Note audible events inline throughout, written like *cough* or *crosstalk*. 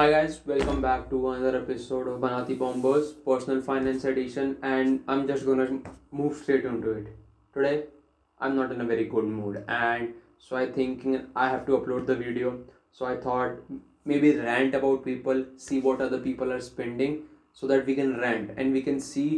Hi guys, welcome back to another episode of Banati Bombers Personal Finance Edition, and I'm just gonna move straight into it. Today, I'm not in a very good mood, and so I thinking I have to upload the video. So I thought maybe rant about people, see what other people are spending, so that we can rant and we can see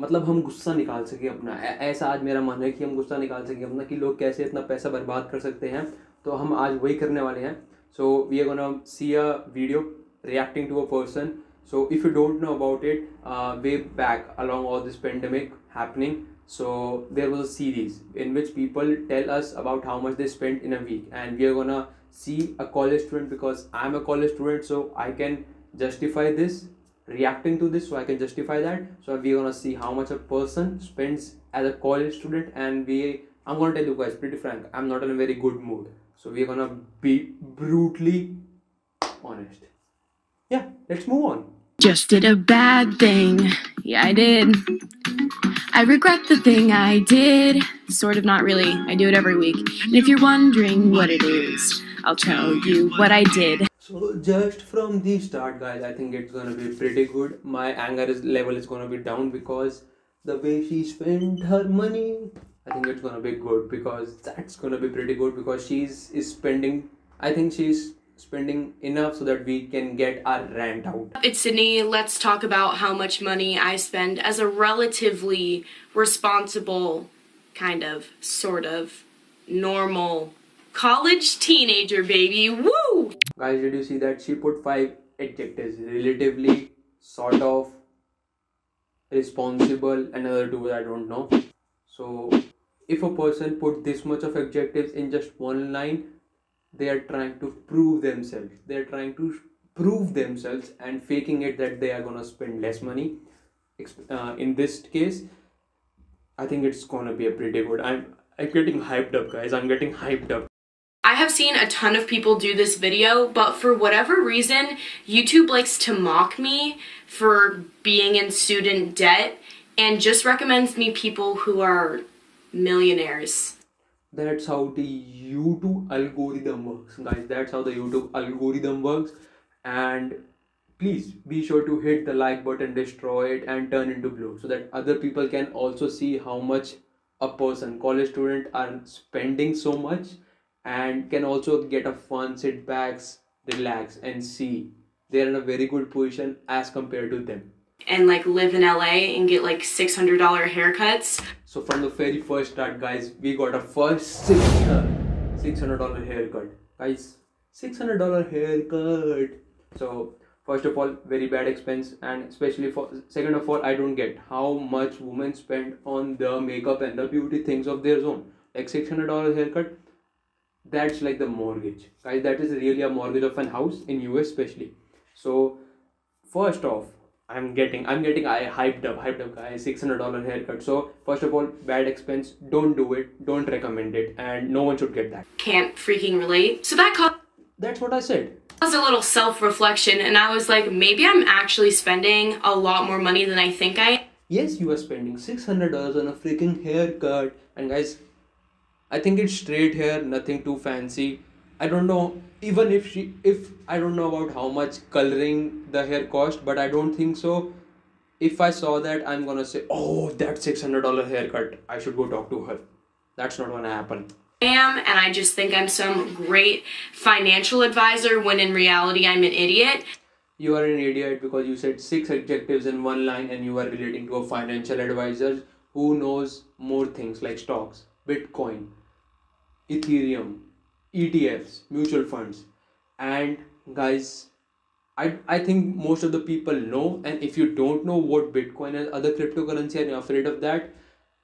मतलब हम गुस्सा निकाल सके अपना ऐसा आज मेरा मन है कि हम गुस्सा निकाल सके अपना कि लोग कैसे इतना पैसा बर्बाद कर सकते हैं तो हम आज वही करने वाले हैं so we are gonna see a video reacting to a person. So if you don't know about it uh, way back along all this pandemic happening so there was a series in which people tell us about how much they spent in a week. And we are gonna see a college student because i'm a college student so i can justify this reacting to this so i can justify that. So we're gonna see how much a person spends as a college student and we i'm gonna tell you guys pretty frank i'm not in a very good mood so we're gonna be brutally honest yeah let's move on Just did a bad thing. Yeah, I did. I regret the thing I did. Sort of, not really. I do it every week. And if you're wondering what it is, I'll tell you what I did. so just from the start guys i think it's gonna be pretty good my anger is level is gonna be down because the way she spent her money i think it's gonna be good because that's gonna be pretty good because she's is spending i think she's spending enough so that we can get our rent out It's Sydney. Let's talk about how much money I spend as a relatively responsible, kind of, sort of, normal college teenager, baby. Woo! guys did you see that she put five adjectives relatively sort of responsible another two i don't know so if a person put this much of adjectives in just one line they are trying to prove themselves. They are trying to prove themselves and faking it that they are gonna spend less money. Uh, in this case i think it's gonna be a pretty good. I'm i'm getting hyped up guys. I'm getting hyped up. I have seen a ton of people do this video, but for whatever reason, YouTube likes to mock me for being in student debt and just recommends me people who are millionaires. That's how the YouTube algorithm works, guys. That's how the YouTube algorithm works. And please be sure to hit the like button, destroy it, and turn into blue so that other people can also see how much a person, college student, are spending so much and can also get a fun sit backs, relax, and see they're in a very good position as compared to them. And like live in LA and get like $600 haircuts. So from the very first start, guys, we got a first six six hundred dollar haircut, guys. Six hundred dollar haircut. So first of all, very bad expense, and especially for second of all, I don't get how much women spend on the makeup and the beauty things of their own. Like six hundred dollar haircut, that's like the mortgage, guys. That is really a mortgage of an house in US, especially. So first off i'm getting i'm getting i hyped up hyped up guys. $600 haircut. So first of all bad expense. Don't do it. Don't recommend it. And no one should get that. Can't freaking relate. So that caused that's what i said. That was a little self reflection, and I was like, maybe I'm actually spending a lot more money than I think I yes you are spending $600 on a freaking haircut. And guys i think it's straight hair. Nothing too fancy i don't know even if she if i don't know about how much coloring the hair cost but i don't think so. If i saw that i'm gonna say oh that $600 haircut. I should go talk to her. That's not gonna happen. I am, and I just think I'm some great financial advisor when in reality I'm an idiot. You are an idiot because you said six adjectives in one line and you are relating to a financial advisor who knows more things like stocks, Bitcoin, Ethereum, ETFs, mutual funds. And guys, I, I think most of the people know. And if you don't know what Bitcoin and other cryptocurrency and you're afraid of that,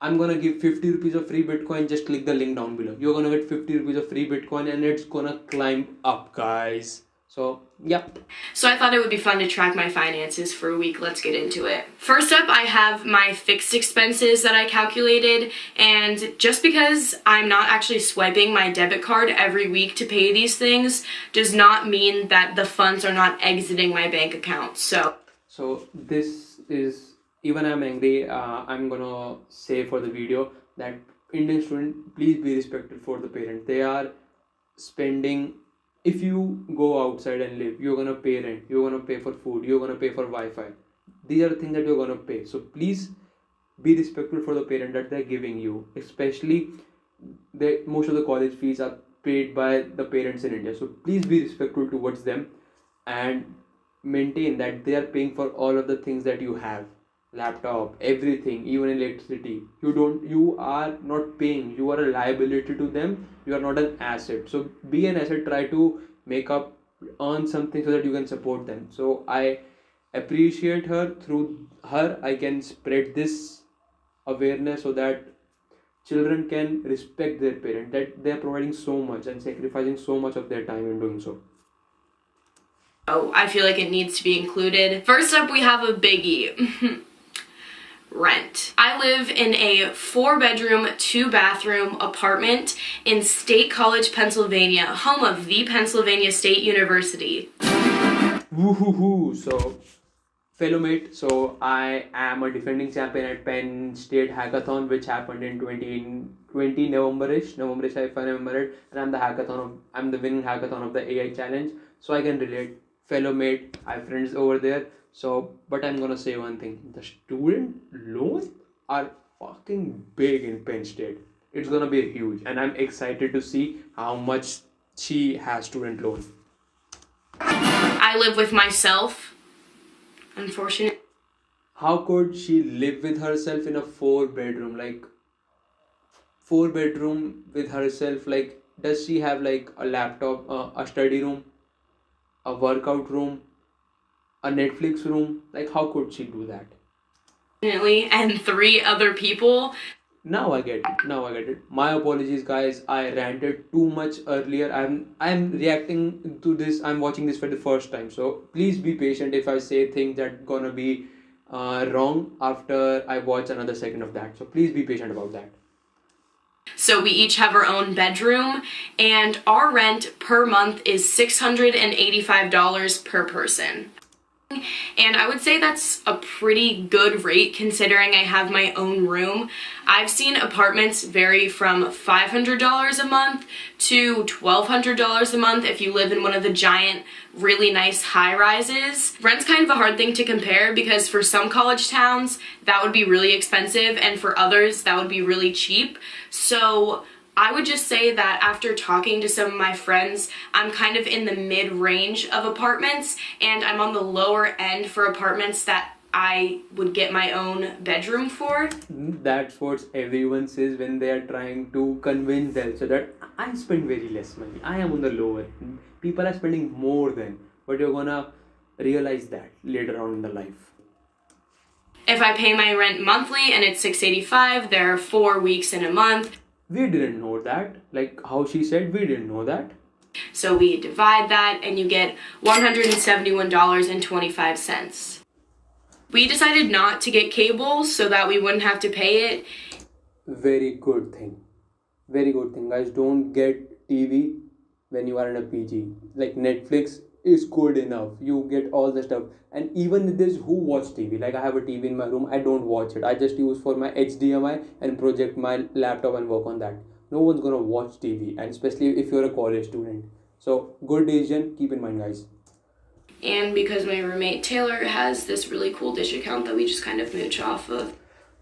I'm gonna give 50 rupees of free Bitcoin. Just click the link down below. You're gonna get 50 rupees of free Bitcoin and it's gonna climb up, guys. So, yeah. So I thought it would be fun to track my finances for a week. Let's get into it. First up, I have my fixed expenses that I calculated, and just because I'm not actually swiping my debit card every week to pay these things does not mean that the funds are not exiting my bank account. So so this is even i'm angry uh, i'm gonna say for the video that indian student please be respected for the parent they are spending if you go outside and live, you're gonna pay rent, you're gonna pay for food, you're gonna pay for Wi-Fi. These are the things that you're gonna pay. So please be respectful for the parent that they're giving you, especially the most of the college fees are paid by the parents in India. So please be respectful towards them and maintain that they are paying for all of the things that you have laptop everything even electricity. You don't you are not paying. You are a liability to them. You are not an asset. So be an asset. Try to make up earn something so that you can support them. So i appreciate her. Through her i can spread this awareness so that children can respect their parent that they are providing so much and sacrificing so much of their time in doing so. Oh, I feel like it needs to be included. First up, we have a biggie. *laughs* Rent. I live in a four bedroom, two bathroom apartment in State College, Pennsylvania, home of the Pennsylvania State University. Woohoo! So, fellow mate, so I am a defending champion at Penn State Hackathon, which happened in 20, 20 November-ish, November-ish if I remember it, and I'm the hackathon of, I'm the winning hackathon of the AI challenge, so I can relate. Fellow mate, I have friends over there. So, but I'm gonna say one thing: the student loans are fucking big in Penn State. It's gonna be huge, and I'm excited to see how much she has student loan. I live with myself. Unfortunate. how could she live with herself in a four bedroom like four bedroom with herself like does she have like a laptop uh, a study room a workout room a netflix room? Like how could she do that? Definitely, And three other people. now i get it. Now i get it. My apologies guys. I ranted too much earlier. I'm i'm reacting to this. I'm watching this for the first time. So please be patient if i say things that gonna be uh, wrong after i watch another second of that. So please be patient about that. So we each have our own bedroom, and our rent per month is $685 per person. And I would say that's a pretty good rate considering I have my own room. I've seen apartments vary from $500 a month to $1,200 a month if you live in one of the giant, really nice high rises. Rent's kind of a hard thing to compare because for some college towns, that would be really expensive, and for others, that would be really cheap. So I would just say that after talking to some of my friends, I'm kind of in the mid range of apartments and I'm on the lower end for apartments that I would get my own bedroom for. that's what everyone says when they are trying to convince them so that i spend very less money i am on the lower end. people are spending more than but you're gonna realize that later on in the life If I pay my rent monthly and it's 685, there are 4 weeks in a month. We didn't know that. Like how she said we didn't know that. So we divide that and you get $171.25. We decided not to get cable so that we wouldn't have to pay it. Very good thing. Very good thing guys. Don't get tv when you are in a pg like netflix is good enough. You get all the stuff. And even this who watch tv like i have a tv in my room i don't watch it. I just use for my hdmi and project my laptop and work on that. No one's gonna watch tv and especially if you're a college student. So good decision. Keep in mind guys. And because my roommate Taylor has this really cool Dish account that we just kind of mooch off of.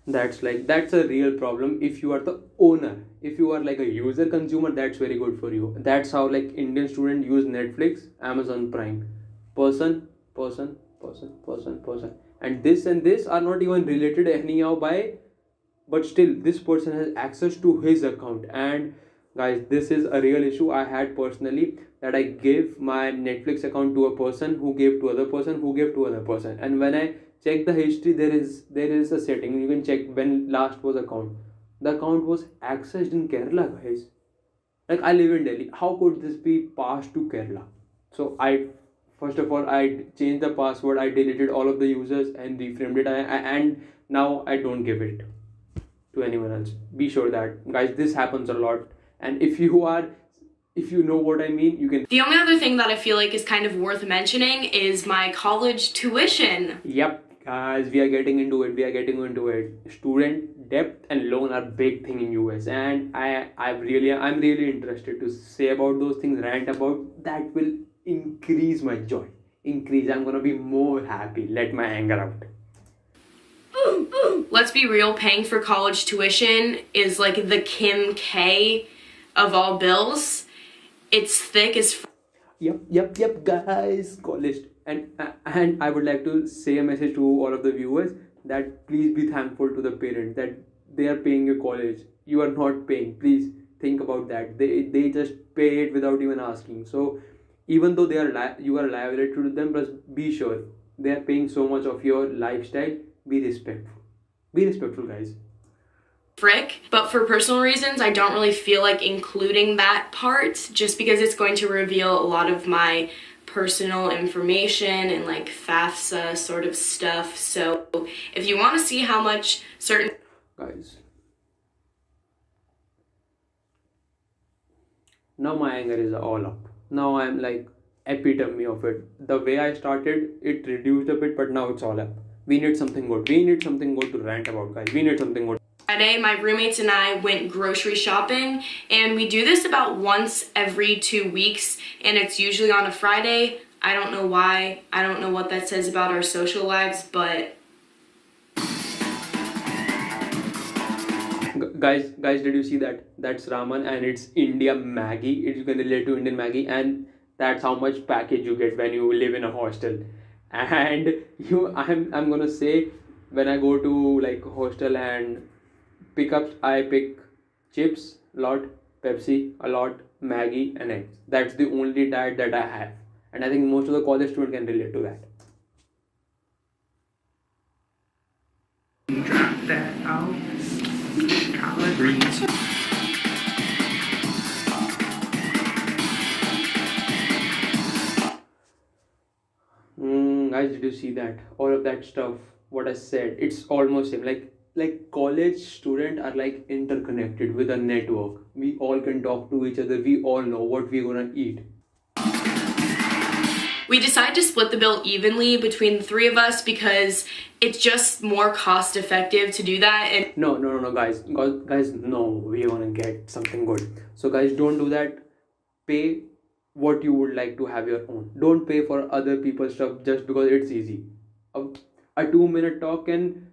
That's like that's a real problem. If you are the owner if you are like a user consumer that's very good for you. That's how like indian student use netflix amazon prime. Person person person person person. And this and this are not even related anyhow by but still this person has access to his account. And guys this is a real issue i had personally that i gave my netflix account to a person who gave to other person who gave to other person. And when i check the history there is there is a setting. You can check when last was account. The account was accessed in kerala guys. Like i live in delhi. How could this be passed to kerala? So i first of all i changed the password i deleted all of the users and reframed it. I, I, and now i don't give it to anyone else. Be sure that guys this happens a lot. And if you are if you know what i mean you can The only other thing that I feel like is kind of worth mentioning is my college tuition. Yep, guys, we are getting into it. We are getting into it. Student debt and loan are big thing in US and I I really I'm really interested to say about those things rant about that will increase my joy increase I'm gonna be more happy let my anger out Let's be real, paying for college tuition is like the Kim K of all bills. It's thick as f- yep yep yep guys college and uh, and i would like to say a message to all of the viewers that please be thankful to the parents that they are paying your college. You are not paying. Please think about that. They they just pay it without even asking. So even though they are li- you are liable to them but be sure they are paying so much of your lifestyle. Be respectful. Be respectful guys. Frick. But for personal reasons, I don't really feel like including that part just because it's going to reveal a lot of my personal information and like FAFSA sort of stuff. So if you want to see how much certain guys. Now my anger is all up. Now i'm like epitome of it. The way i started it reduced a bit but now it's all up. We need something good we need something good to rant about guys. We need something good Friday, my roommates and I went grocery shopping, and we do this about once every two weeks, and it's usually on a Friday. I don't know why. I don't know what that says about our social lives, but guys guys did you see that that's ramen and it's india Maggi It's gonna relate to indian Maggi and that's how much package you get when you live in a hostel *laughs* and you i'm i'm gonna say when i go to like a hostel and pickups i pick chips lot pepsi a lot Maggi and eggs that's the only diet that i have and i think most of the college students can relate to that Drop that out. Collard greens. Mm, guys, did you see that? All of that stuff, what I said, it's almost same. Like like college student are like interconnected with a network. We all can talk to each other. We all know what we're gonna eat. we decided to split the bill evenly between the three of us because it's just more cost effective to do that. And No, no, no, no, guys, guys, no, we're gonna get something good. So, guys, don't do that. Pay what you would like to have your own. Don't pay for other people's stuff just because it's easy. A, a two minute talk can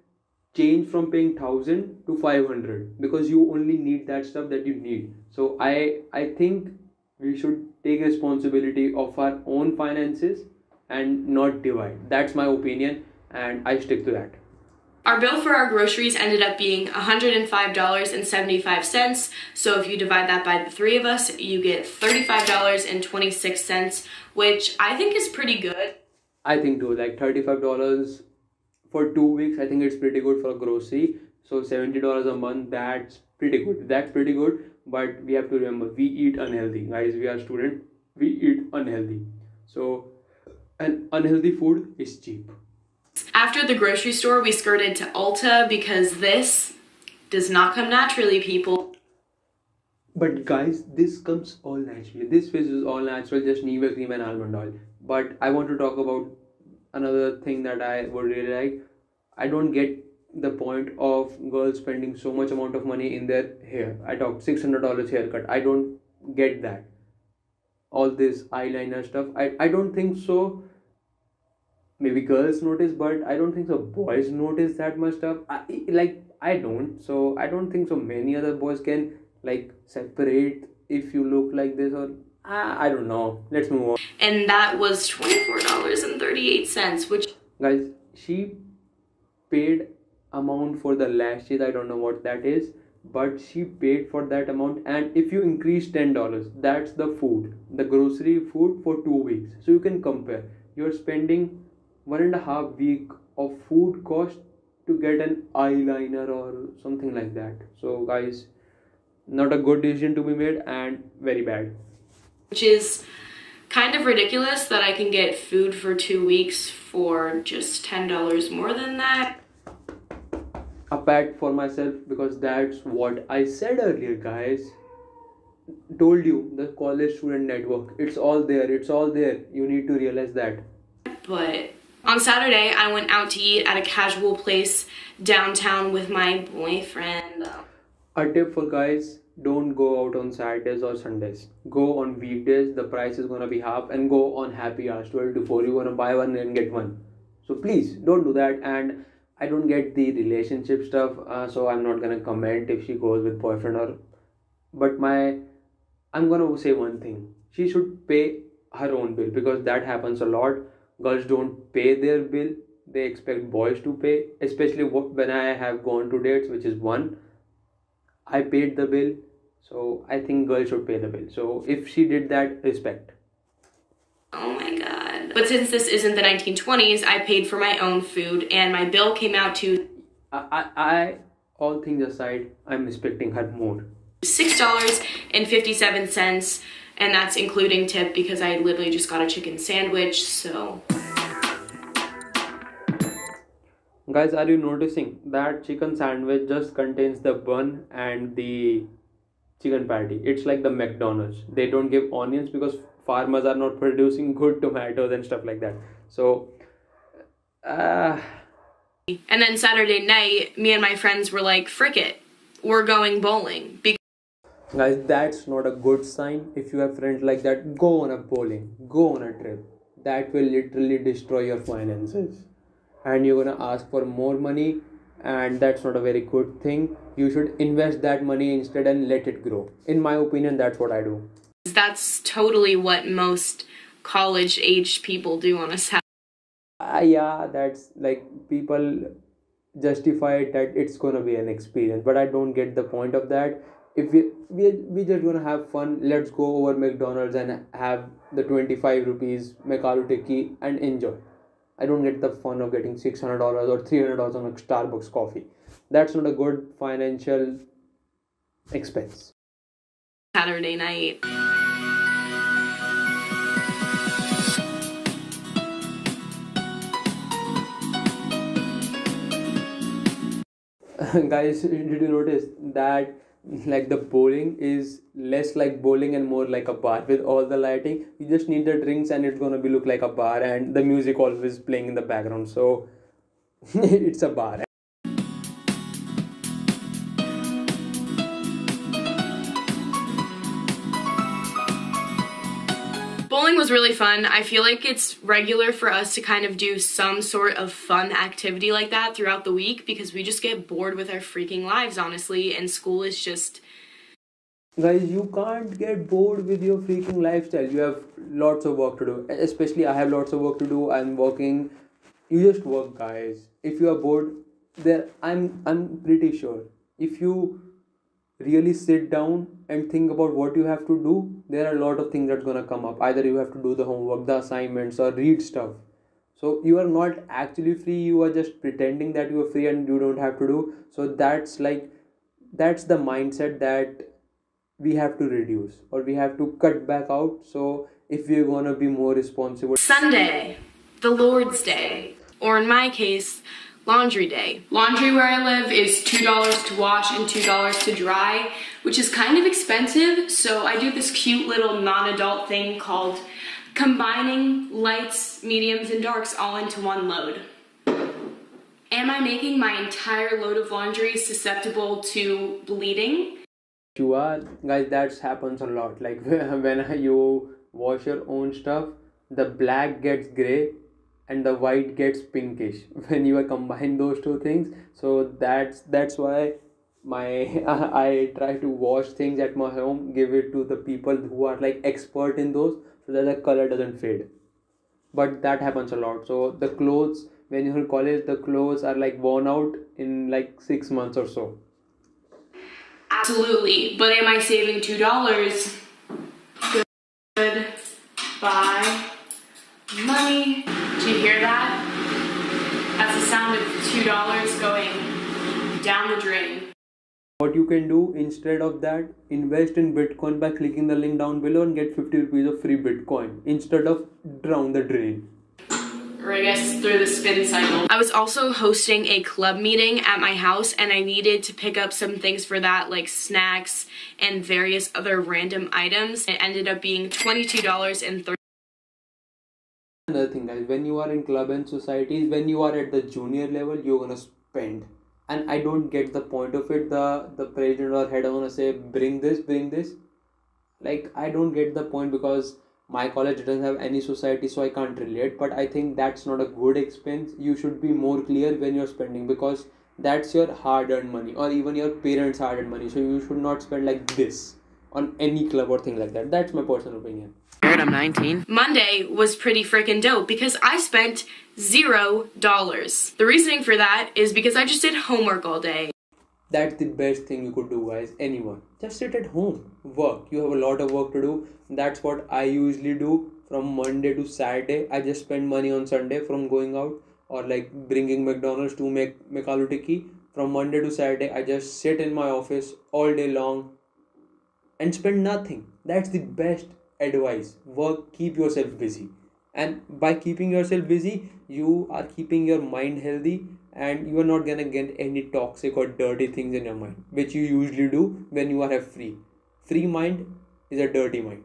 change from paying thousand to five hundred because you only need that stuff that you need. So, I I think we should take responsibility of our own finances and not divide. That's my opinion, and I stick to that. our bill for our groceries ended up being $105.75. So if you divide that by the three of us, you get $35.26, which I think is pretty good. I think too, like thirty-five dollars for two weeks. I think it's pretty good for a grocery. So seventy dollars a month. That's pretty good. That's pretty good. But we have to remember, we eat unhealthy, guys. We are student. We eat unhealthy. So, and unhealthy food is cheap. After the grocery store, we skirted to Ulta because this does not come naturally, people. But guys, this comes all naturally. This face is all natural, just Nivea cream and almond oil. But I want to talk about another thing that I would really like. I don't get the point of girls spending so much amount of money in their hair. I talked six hundred dollars haircut. I don't get that. All this eyeliner stuff. I, I don't think so. Maybe girls notice, but I don't think so. Boys notice that much stuff. I, like I don't. So I don't think so. Many other boys can like separate if you look like this or I, I don't know. Let's move on. And that was $24.38, which Guys, she paid amount for the lashes. I don't know what that is, but she paid for that amount. And if you increase ten dollars, that's the food, the grocery food for two weeks. So you can compare. You're spending one and a half week of food cost to get an eyeliner or something like that. So guys, not a good decision to be made and very bad. Which is kind of ridiculous that I can get food for two weeks for just $10 more than that. a pat for myself because that's what I said earlier, guys. Told you the college student network. It's all there. It's all there. You need to realize that. But On Saturday, I went out to eat at a casual place downtown with my boyfriend. A tip for guys don't go out on Saturdays or Sundays. Go on weekdays, the price is gonna be half, and go on happy hours 12 to 4. You're gonna buy one and get one. So please don't do that. And I don't get the relationship stuff, uh, so I'm not gonna comment if she goes with boyfriend or. But my, I'm gonna say one thing. She should pay her own bill because that happens a lot. Girls don't pay their bill. They expect boys to pay, especially when I have gone to dates, which is one. I paid the bill, so I think girls should pay the bill. So if she did that, respect. Oh my god. But since this isn't the 1920s, I paid for my own food and my bill came out to I, I, I all things aside, I'm respecting her more. $6.57 and that's including tip because I literally just got a chicken sandwich, so Guys, are you noticing that chicken sandwich just contains the bun and the chicken patty? It's like the McDonald's. They don't give onions because farmers are not *laughs* producing good tomatoes and stuff like that. So, uh, and then Saturday night, me and my friends were like, frick it, we're going bowling. Be- guys, that's not a good sign. If you have friends like that, go on a bowling, go on a trip. That will literally destroy your finances. And you're gonna ask for more money, and that's not a very good thing. You should invest that money instead and let it grow. In my opinion, that's what I do. that's totally what most college aged people do on a Saturday. uh, yeah that's like people justify it that it's gonna be an experience but i don't get the point of that if we we we just gonna have fun let's go over mcdonald's and have the 25 rupees McAloo Tikki and enjoy i don't get the fun of getting $600 or $300 on a starbucks coffee that's not a good financial expense. Saturday night. *laughs* guys *laughs* did you notice that like the bowling is less like bowling and more like a bar? With all the lighting you just need the drinks and it's gonna be look like a bar and the music always playing in the background. So *laughs* it's a bar really fun. I feel like it's regular for us to kind of do some sort of fun activity like that throughout the week because we just get bored with our freaking lives, honestly, and school is just guys you can't get bored with your freaking lifestyle. You have lots of work to do. Especially i have lots of work to do. I'm working. You just work guys. If you are bored there i'm i'm pretty sure. If you really sit down and think about what you have to do there are a lot of things that's gonna come up. Either you have to do the homework the assignments or read stuff. So you are not actually free you are just pretending that you are free and you don't have to do. So that's like that's the mindset that we have to reduce or we have to cut back out. So if we're gonna be more responsible. Sunday, the Lord's Day, or in my case, laundry day. Laundry where I live is $2 to wash and $2 to dry, which is kind of expensive, so I do this cute little non adult thing called combining lights, mediums, and darks all into one load. Am I making my entire load of laundry susceptible to bleeding? you are guys that happens a lot like *laughs* when you wash your own stuff the black gets gray and the white gets pinkish *laughs* when you combine those two things so that's that's why my *laughs* i try to wash things at my home give it to the people who are like expert in those so that the color doesn't fade but that happens a lot so the clothes when you're in college the clothes are like worn out in like six months or so Absolutely. But am I saving two dollars? Good. Buy money. Do you hear that? That's the sound of two dollars going down the drain. what you can do instead of that invest in bitcoin by clicking the link down below and get 50 rupees of free bitcoin instead of drown the drain Or I guess through the spin cycle. I was also hosting a club meeting at my house and I needed to pick up some things for that like snacks and various other random items. It ended up being $22.30 Another thing, guys, when you are in club and societies, when you are at the junior level, you're gonna spend. And I don't get the point of it. The the president or head i want to say, bring this, bring this. Like I don't get the point because my college doesn't have any society, so I can't relate. But I think that's not a good expense. You should be more clear when you're spending because that's your hard-earned money or even your parents' hard-earned money. So you should not spend like this on any club or thing like that. That's my personal opinion. Jared, I'm 19. Monday was pretty freaking dope because I spent zero dollars. The reasoning for that is because I just did homework all day. That's the best thing you could do, guys. Anyone. Just sit at home, work. You have a lot of work to do. That's what I usually do from Monday to Saturday. I just spend money on Sunday from going out or like bringing McDonald's to make McAloo Tikki. From Monday to Saturday, I just sit in my office all day long and spend nothing. That's the best advice. Work, keep yourself busy. And by keeping yourself busy, you are keeping your mind healthy and you are not gonna get any toxic or dirty things in your mind, which you usually do when you are have free. Free mind is a dirty mind.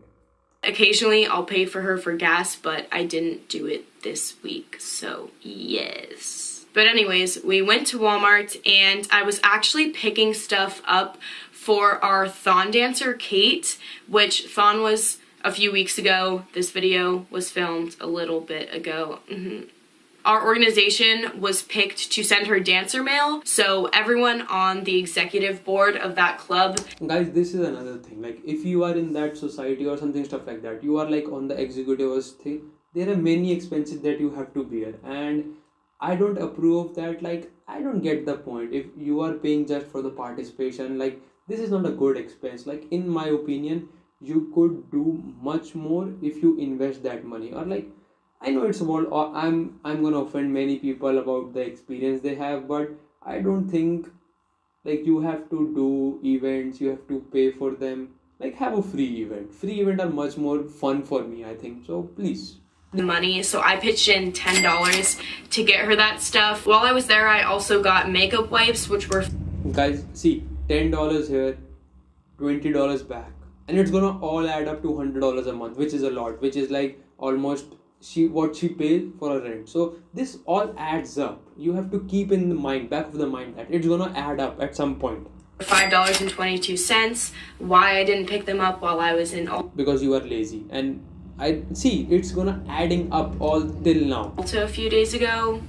Occasionally, I'll pay for her for gas, but I didn't do it this week, so yes. But, anyways, we went to Walmart and I was actually picking stuff up for our Thon dancer, Kate, which Thon was a few weeks ago. This video was filmed a little bit ago. Mhm. Our organization was picked to send her dancer mail, so everyone on the executive board of that club Guys, this is another thing. Like, if you are in that society or something, stuff like that, you are like on the executive thing. There are many expenses that you have to bear, and I don't approve of that. Like, I don't get the point. If you are paying just for the participation, like, this is not a good expense. Like, in my opinion, you could do much more if you invest that money. Or like, I know it's about. Or I'm I'm gonna offend many people about the experience they have, but I don't think like you have to do events you have to pay for them like have a free event free event are much more fun for me i think so please The money, so I pitched in $10 to get her that stuff. While I was there, I also got makeup wipes, which were guys see $10 here $20 back and it's gonna all add up to $100 a month which is a lot which is like almost she what she pays for her rent so this all adds up you have to keep in the mind back of the mind that it's gonna add up at some point $5.22. Why I didn't pick them up while I was in because you are lazy and i see it's gonna adding up all till now Ulta a few days ago.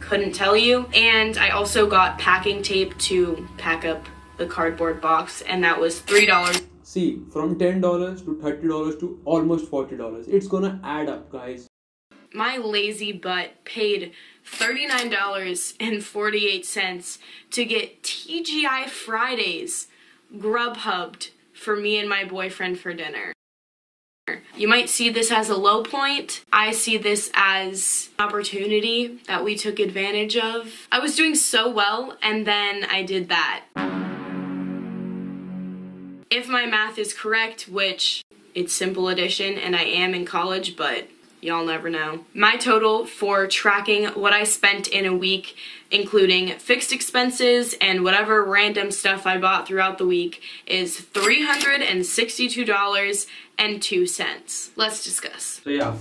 Couldn't tell you. And I also got packing tape to pack up the cardboard box, and that was $3. See, from $10 to $30 to almost $40. It's gonna add up, guys. My lazy butt paid $39.48 to get TGI Fridays Grubhubbed for me and my boyfriend for dinner. You might see this as a low point. I see this as an opportunity that we took advantage of. I was doing so well, and then I did that. My math is correct, which it's simple addition and I am in college, but y'all never know. My total for tracking what I spent in a week, including fixed expenses and whatever random stuff I bought throughout the week, is $362.02. Let's discuss. So yeah,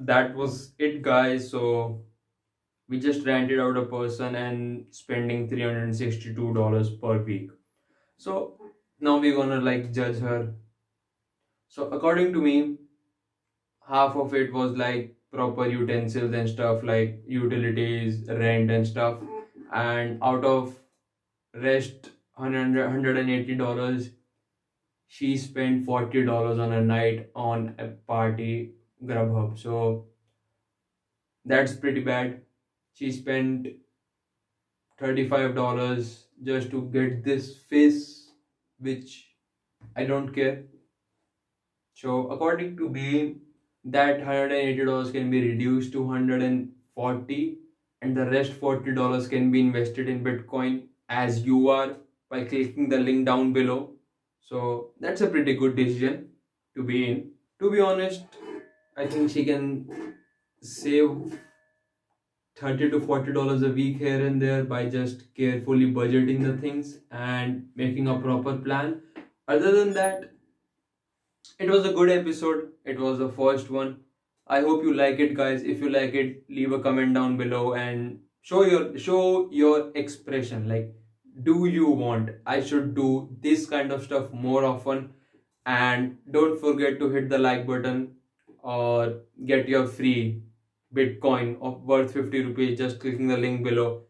that was it, guys. So we just rented out a person and spending three hundred and sixty-two dollars per week. So now we're gonna like judge her. So according to me, half of it was like proper utensils and stuff like utilities, rent and stuff, and out of rest hundred hundred and eighty dollars she spent forty dollars on a night on a party Grubhub. So that's pretty bad. She spent thirty-five dollars just to get this face, which I don't care. So according to me, that hundred and eighty dollars can be reduced to hundred and forty, and the rest forty dollars can be invested in Bitcoin as you are by clicking the link down below. So that's a pretty good decision to be in. To be honest, I think she can save 30 to 40 dollars a week here and there by just carefully budgeting the things and making a proper plan. Other than that, it was a good episode. It was the first one. I hope you like it, guys. If you like it, leave a comment down below and show your show your expression. Like, do you want I should do this kind of stuff more often? And don't forget to hit the like button or get your free Bitcoin of worth 50 rupees just clicking the link below